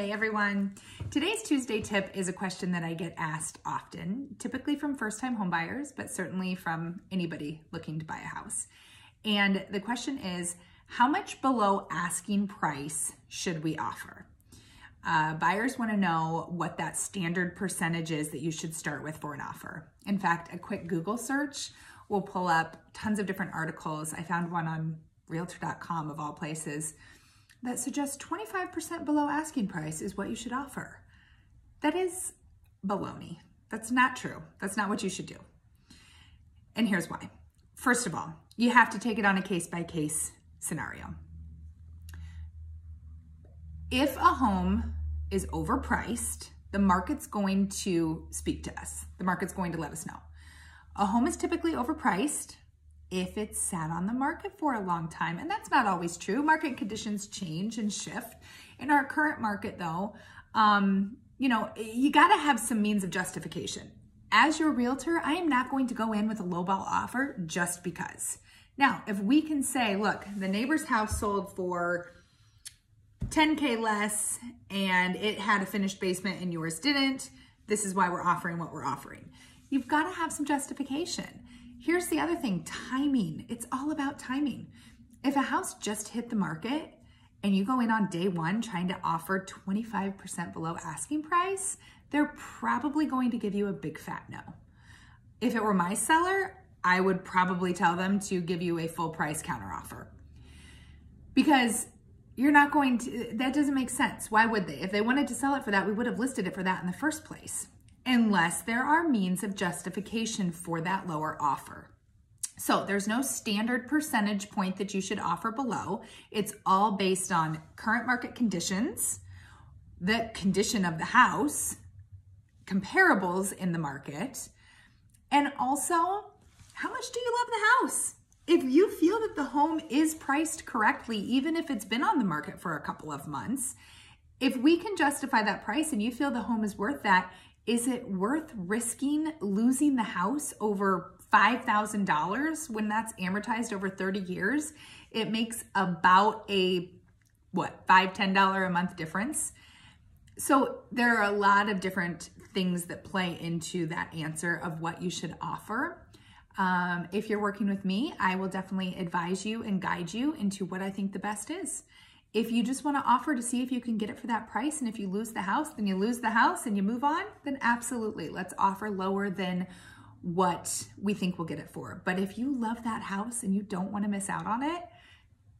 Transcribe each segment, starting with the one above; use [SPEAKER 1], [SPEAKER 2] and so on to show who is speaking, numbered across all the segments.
[SPEAKER 1] Hey everyone. Today's Tuesday tip is a question that I get asked often, typically from first-time homebuyers, but certainly from anybody looking to buy a house. And the question is, how much below asking price should we offer? Uh, buyers want to know what that standard percentage is that you should start with for an offer. In fact, a quick Google search will pull up tons of different articles. I found one on realtor.com of all places that suggests 25% below asking price is what you should offer. That is baloney. That's not true. That's not what you should do. And here's why. First of all, you have to take it on a case by case scenario. If a home is overpriced, the market's going to speak to us. The market's going to let us know. A home is typically overpriced if it's sat on the market for a long time. And that's not always true. Market conditions change and shift. In our current market though, um, you know, you gotta have some means of justification. As your realtor, I am not going to go in with a lowball offer just because. Now, if we can say, look, the neighbor's house sold for 10K less and it had a finished basement and yours didn't, this is why we're offering what we're offering. You've got to have some justification. Here's the other thing, timing. It's all about timing. If a house just hit the market and you go in on day one trying to offer 25% below asking price, they're probably going to give you a big fat no. If it were my seller, I would probably tell them to give you a full price counteroffer. Because you're not going to, that doesn't make sense. Why would they? If they wanted to sell it for that, we would have listed it for that in the first place unless there are means of justification for that lower offer. So there's no standard percentage point that you should offer below. It's all based on current market conditions, the condition of the house, comparables in the market, and also how much do you love the house? If you feel that the home is priced correctly, even if it's been on the market for a couple of months, if we can justify that price and you feel the home is worth that, is it worth risking losing the house over $5,000 when that's amortized over 30 years? It makes about a, what, $5, $10 a month difference. So there are a lot of different things that play into that answer of what you should offer. Um, if you're working with me, I will definitely advise you and guide you into what I think the best is. If you just want to offer to see if you can get it for that price, and if you lose the house, then you lose the house and you move on, then absolutely, let's offer lower than what we think we'll get it for. But if you love that house and you don't want to miss out on it,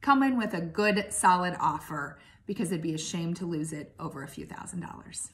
[SPEAKER 1] come in with a good, solid offer because it'd be a shame to lose it over a few thousand dollars.